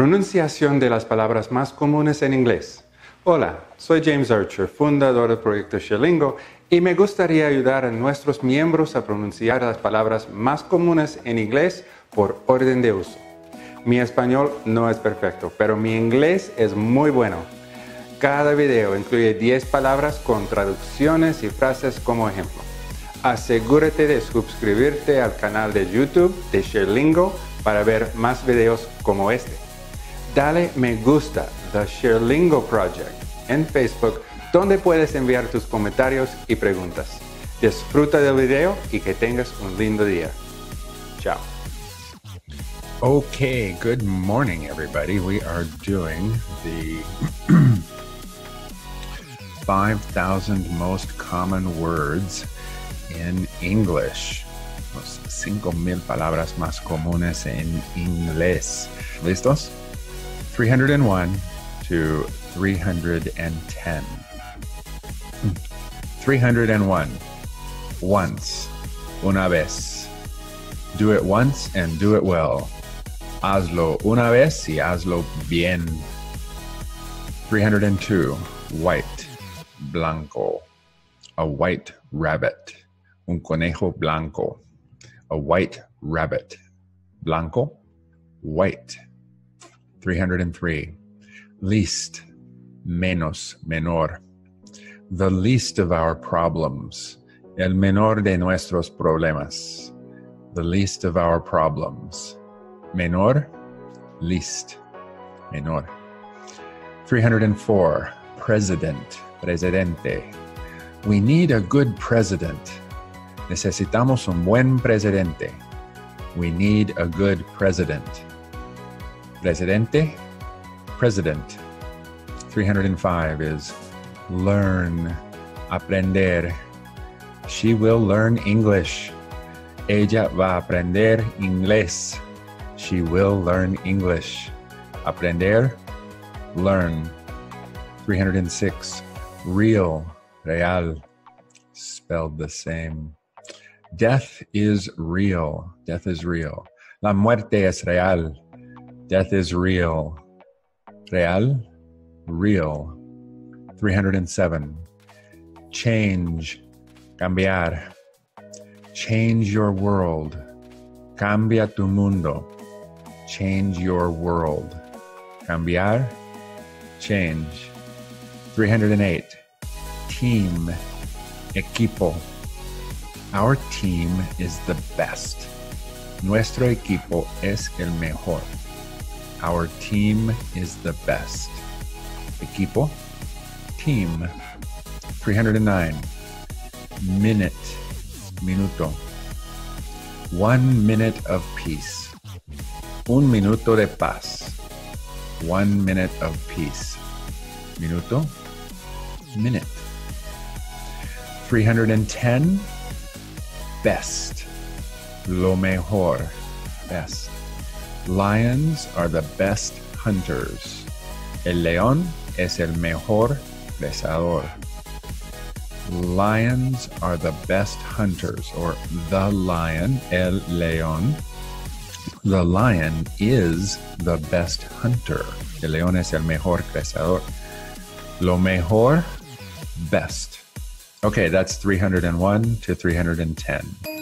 Pronunciación de las palabras más comunes en inglés. Hola, soy James Archer, fundador del proyecto Shelingo, y me gustaría ayudar a nuestros miembros a pronunciar las palabras más comunes en inglés por orden de uso. Mi español no es perfecto, pero mi inglés es muy bueno. Cada video incluye 10 palabras con traducciones y frases como ejemplo. Asegúrate de suscribirte al canal de YouTube de Shelingo para ver más videos como este dale me gusta The Sherlingo Project en Facebook, donde puedes enviar tus comentarios y preguntas. Disfruta del video y que tengas un lindo día. Chao. Okay, good morning, everybody. We are doing the 5,000 most common words in English. Los 5,000 palabras más comunes en inglés. ¿Listos? 301 to 310. 301. Once. Una vez. Do it once and do it well. Hazlo una vez y hazlo bien. 302. White. Blanco. A white rabbit. Un conejo blanco. A white rabbit. Blanco. White. 303. Least, menos, menor. The least of our problems. El menor de nuestros problemas. The least of our problems. Menor, least, menor. 304. President, presidente. We need a good president. Necesitamos un buen presidente. We need a good president. Presidente, president. 305 is learn, aprender. She will learn English. Ella va a aprender inglés. She will learn English. Aprender, learn. 306, real, real, spelled the same. Death is real. Death is real. La muerte es real. Death is real. Real, real. 307. Change, cambiar. Change your world. Cambia tu mundo. Change your world. Cambiar, change. 308. Team, equipo. Our team is the best. Nuestro equipo es el mejor. Our team is the best. Equipo, team. 309. Minute, minuto. One minute of peace. Un minuto de paz. One minute of peace. Minuto, minute. 310. Best. Lo mejor. Best. Lions are the best hunters. El león es el mejor cazador. Lions are the best hunters, or the lion, el león. The lion is the best hunter. El león es el mejor cazador. Lo mejor, best. Okay, that's 301 to 310.